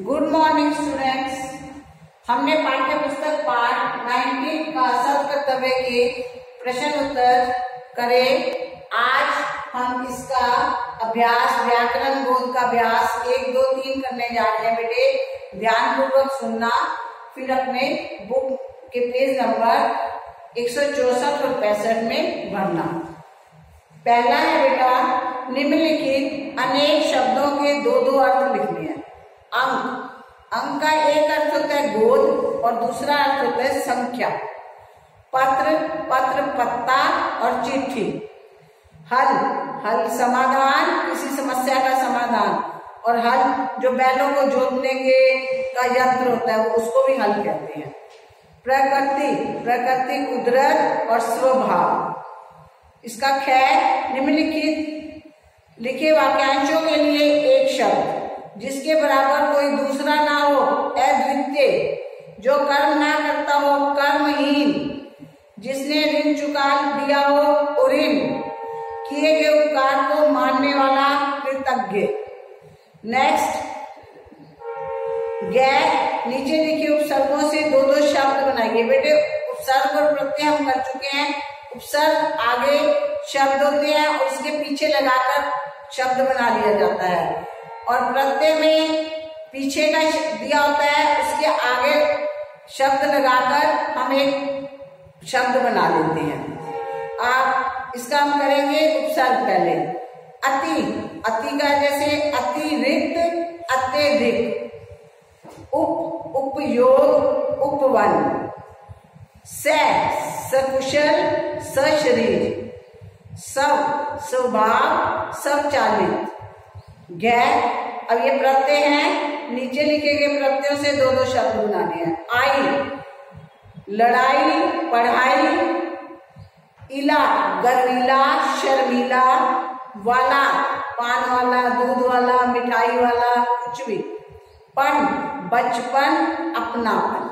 Good morning students हमने पाठ्य पुस्तक पाठ 19 का सब कर्तव्य के प्रश्न उत्तर करे। आज हम इसका अभ्यास, व्याकरण बोध का अभ्यास एक, दो, तीन करने जा रहे हैं बेटे। ध्यान पूर्वक सुनना। फिर अपने बुक के पेज नंबर एक और पैंसठ में भरना। पहला है बेटा, निम्नलिखित अनेक शब्दों के दो दो अर्थ लिखने हैं। अंक अंक का एक अर्थ होता है गोद और दूसरा अर्थ होता है संख्या। पत्र पत्र पत्ता और चिट्ठी। हल हल समाधान किसी समस्या का समाधान। और हल, जो बैलों को जोतने के का यंत्र होता है उसको भी हल कहते हैं। प्रकृति प्रकृति कुदरत और स्वभाव। इसका खैर निम्नलिखित, लिखे वाक्यांशों के लिए एक शब्द। जिसके बराबर कोई दूसरा ना हो, अद्वितीय। जो कर्म ना करता हो, कर्महीन। जिसने ऋण चुका दिया हो, ऋण। किए गए उपकार को मानने वाला कृतज्ञ। नेक्स्ट गैर नीचे लिखे उपसर्गों से दो दो शब्द बनाइए। बेटे, उपसर्ग और प्रत्यय हम कर चुके हैं। उपसर्ग आगे शब्द होते हैं और उसके पीछे लगाकर शब्द बना लिया जाता है। और प्रत्यय में पीछे का दिया होता है, उसके आगे शब्द लगाकर हम एक शब्द बना लेते हैं। आप इसका हम करेंगे उपसर्ग पहले। अति अति का जैसे अतिरिक्त, अत्यधिक। उप, उपयोग, उपवन। स, सकुशल, सशरीर। सब स्वभाव सब चालित गैर, अब ये प्रत्यय हैं, नीचे लिखे गए प्रत्ययों से दो दो शब्द बनाने हैं। आई, लड़ाई, पढ़ाई, इला, गर्मीला, शर्मीला, वाला पान वाला दूध वाला मिठाई वाला कुछ भी। पन बचपन, अपनापन।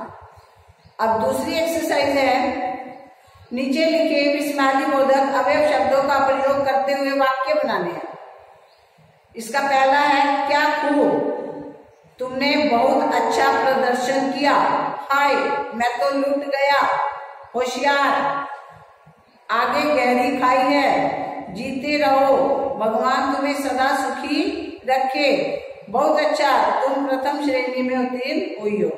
अब दूसरी एक्सरसाइज है, नीचे लिखे विस्माली बोधक अवयव शब्दों का प्रयोग करते हुए वाक्य बनाने हैं। इसका पहला है, क्या खूब तुमने बहुत अच्छा प्रदर्शन किया। हाय, मैं तो लुट गया। होशियार। आगे गहरी खाई है। जीते रहो। भगवान तुम्हें सदा सुखी रखे। बहुत अच्छा। तुम प्रथम श्रेणी में उत्तीर्ण हुई हो।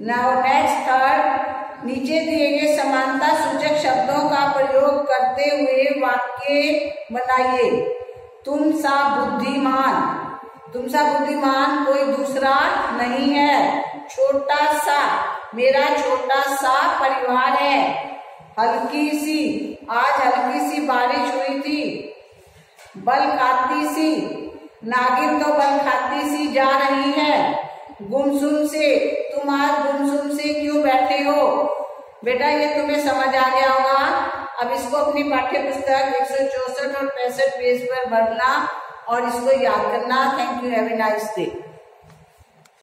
नाउ नेक्स्ट थर्ड नीचे दिए गए समानता सूचक शब्दों का प्रयोग करते हुए वाक्य बनाइए। तुम सा बुद्धिमान। तुम सा बुद्धिमान कोई दूसरा नहीं है। छोटा सा, मेरा छोटा सा परिवार है। हल्की सी, आज हल्की सी बारिश हुई थी। बल खाती सी, नागिन तो बल खाती सी जा रही है। गुमसुम से, तुम आज गुमसुम से क्यों बैठे हो? बेटा, ये तुम्हें समझ आ गया होगा। अब इसको अपनी पाठ्य पुस्तक एक सौ चौसठ और पैंसठ पेज पर भरना और इसको याद करना। Thank you have a nice day